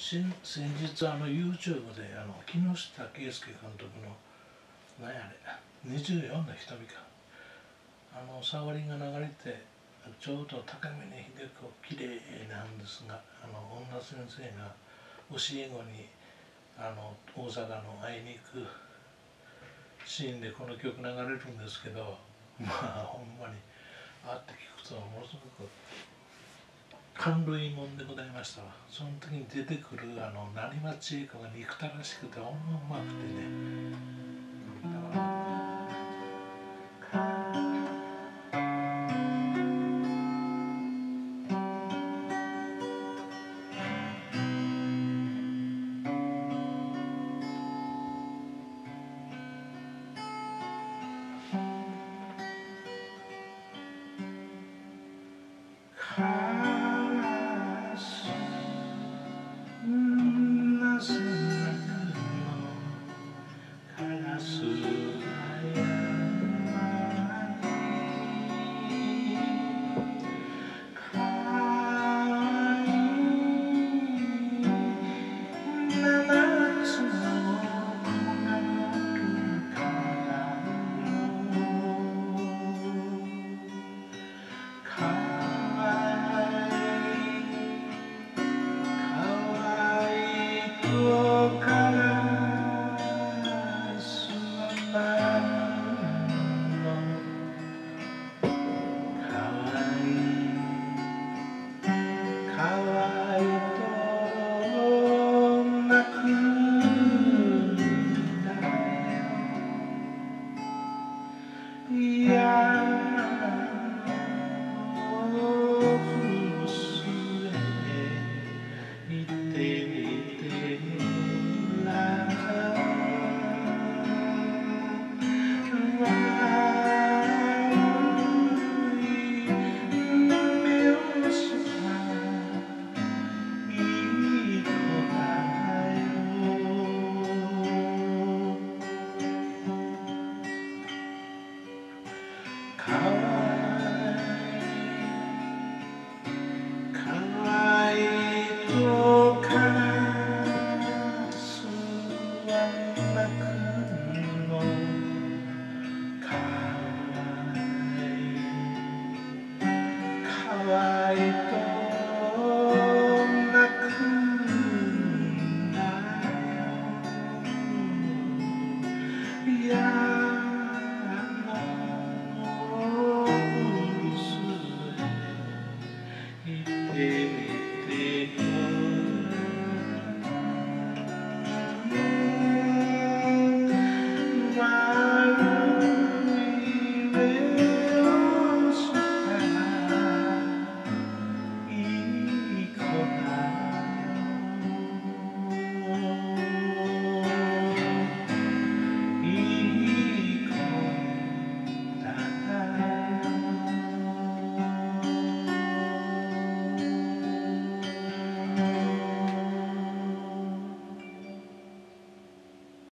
先日あの YouTube であの木下圭介監督の何やあれ24の瞳か。あのサワリが流れてちょうど高峰秀子綺麗なんですがあの女先生が教え子にあの大阪の会いに行くシーンでこの曲流れるんですけどまあほんまにあって聞くとものすごく感類もんでございました。わその時に出てくるあの成町英子が憎たらしくてほんまうまくてね。hayasu Yeah. one